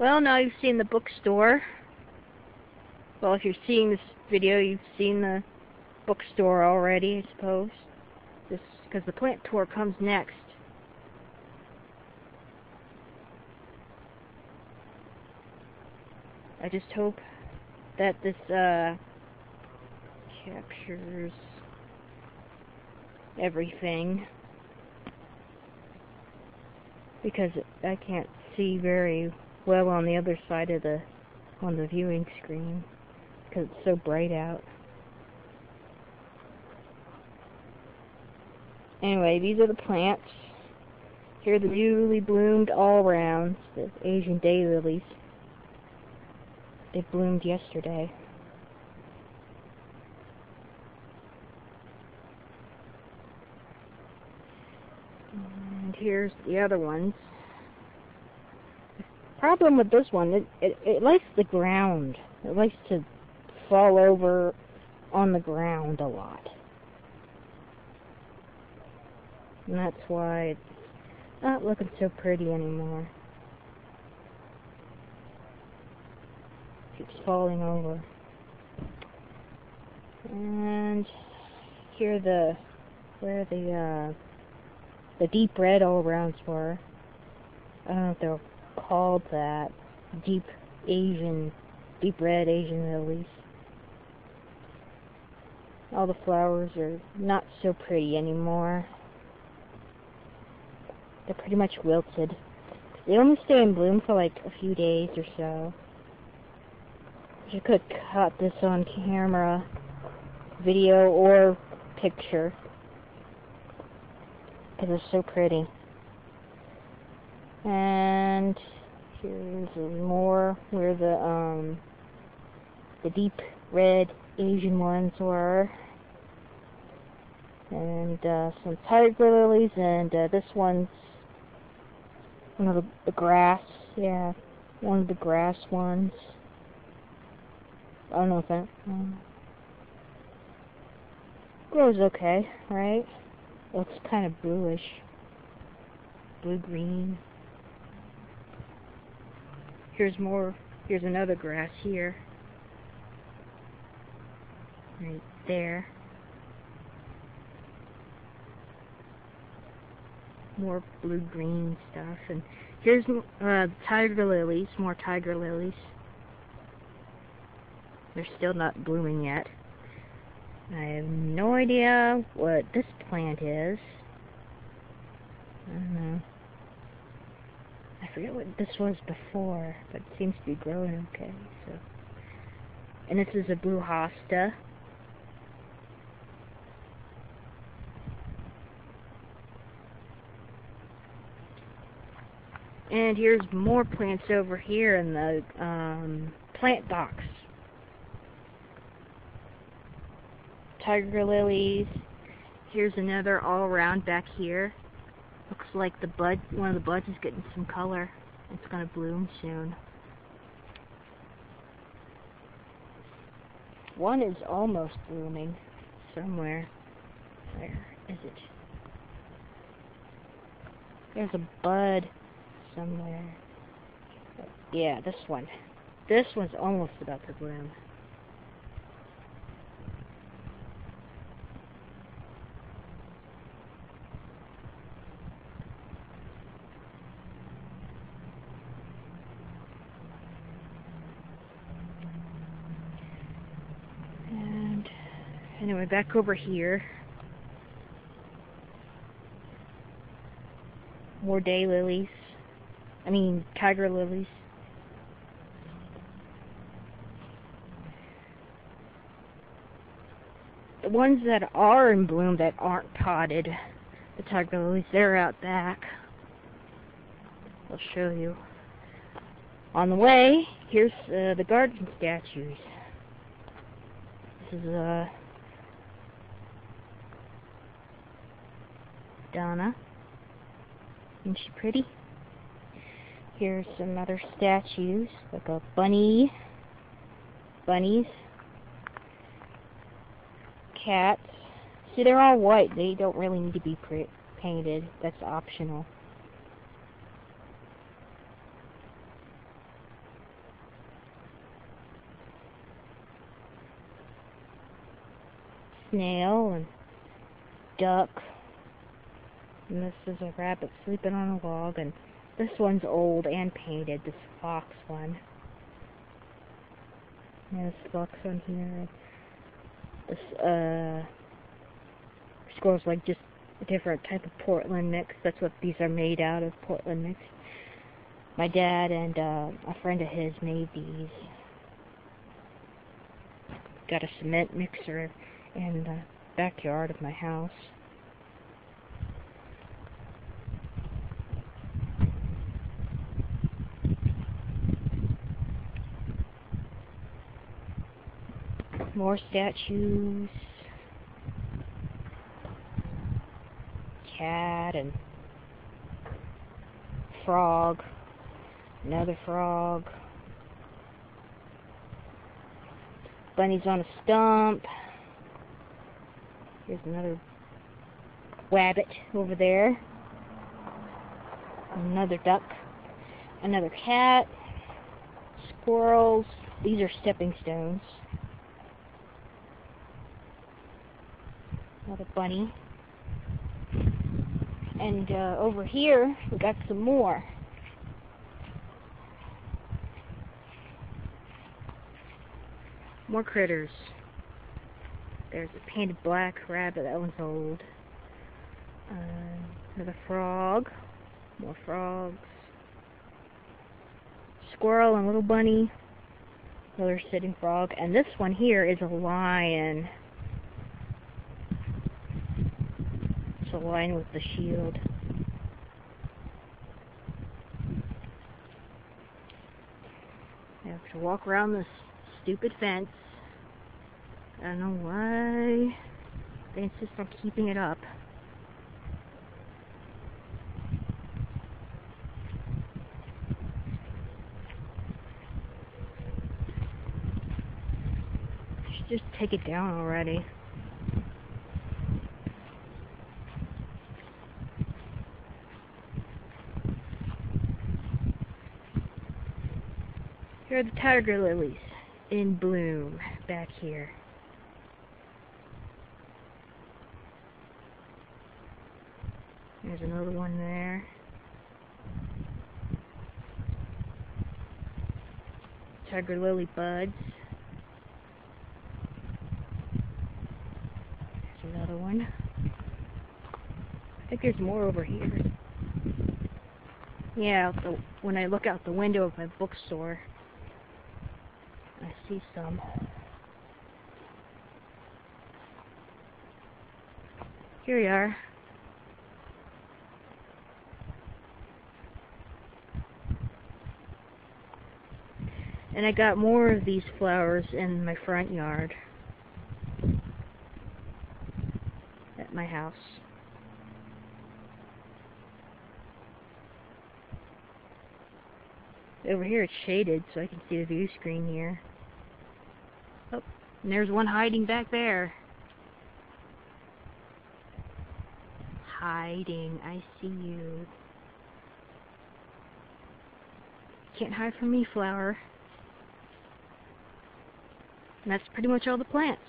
Well, now you've seen the bookstore. Well, if you're seeing this video, you've seen the bookstore already, I suppose. This because the plant tour comes next. I just hope that this uh, captures everything because I can't see very well on the other side of the on the viewing screen because it's so bright out. Anyway, these are the plants. Here are the newly bloomed all rounds, the Asian daylilies. They bloomed yesterday. And here's the other ones. Problem with this one, it, it, it likes the ground. It likes to fall over on the ground a lot. And that's why it's not looking so pretty anymore. Keeps falling over. And here the where the uh the deep red all rounds were. I don't know if they're called that. Deep Asian deep red Asian lilies. All the flowers are not so pretty anymore. They're pretty much wilted. They only stay in bloom for like a few days or so. I could cut this on camera, video or picture. Because it's so pretty. And here's more where the um the deep red Asian ones were. And uh, some tiger lilies, and uh, this one's one of the, the grass, yeah, one of the grass ones. I don't know if that um, grows okay, right? Looks kind of bluish, blue green. Here's more. Here's another grass here, right there. More blue green stuff, and here's uh, tiger lilies, more tiger lilies. They're still not blooming yet. I have no idea what this plant is. I don't know. I forget what this was before, but it seems to be growing okay. So, and this is a blue hosta. And here's more plants over here in the um, plant box. tiger lilies. Here's another all around back here. Like the bud, one of the buds is getting some color. It's going to bloom soon. One is almost blooming somewhere. Where is it? There's a bud somewhere. Yeah, this one. This one's almost about to bloom. Anyway, back over here. More day lilies. I mean, tiger lilies. The ones that are in bloom that aren't potted, the tiger lilies, they're out back. I'll show you. On the way, here's uh, the garden statues. This is uh, Donna. Isn't she pretty? Here's some other statues, like a bunny, bunnies, cats. See, they're all white. They don't really need to be painted. That's optional. Snail and duck. And this is a rabbit sleeping on a log. And this one's old and painted, this fox one. There's fox on here. This, uh, squirrel's like just a different type of Portland mix. That's what these are made out of, Portland mix. My dad and uh, a friend of his made these. Got a cement mixer in the backyard of my house. More statues. Cat and frog. Another frog. Bunny's on a stump. Here's another rabbit over there. Another duck. Another cat. Squirrels. These are stepping stones. Another bunny. And uh, over here, we got some more. More critters. There's a painted black rabbit. That one's old. Uh, another frog. More frogs. Squirrel and little bunny. Another sitting frog. And this one here is a lion. Lion with the shield. I have to walk around this stupid fence. I don't know why they insist on keeping it up. Just take it down already. Here are the tiger lilies in bloom back here. There's another one there. Tiger lily buds. There's another one. I think there's more over here. Yeah, the, when I look out the window of my bookstore, see some. Here we are. And I got more of these flowers in my front yard. At my house. Over here it's shaded so I can see the view screen here. And there's one hiding back there. Hiding, I see you. Can't hide from me, flower. And that's pretty much all the plants.